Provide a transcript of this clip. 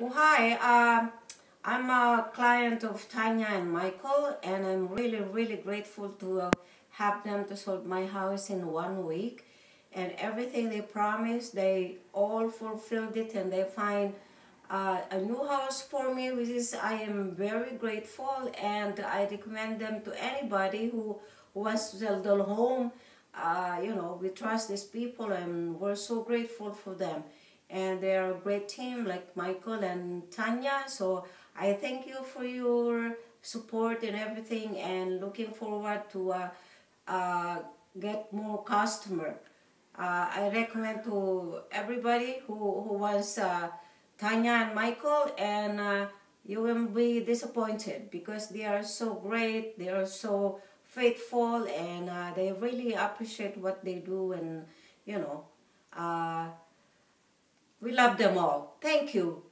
Well, hi, uh, I'm a client of Tanya and Michael, and I'm really, really grateful to uh, have them to sold my house in one week. And everything they promised, they all fulfilled it, and they find uh, a new house for me, which is I am very grateful, and I recommend them to anybody who wants to sell their home. Uh, you know, we trust these people, and we're so grateful for them and they're a great team like Michael and Tanya. So I thank you for your support and everything and looking forward to uh, uh, get more customer. Uh, I recommend to everybody who, who wants uh, Tanya and Michael and uh, you will be disappointed because they are so great, they are so faithful and uh, they really appreciate what they do and you know we love them all. Thank you.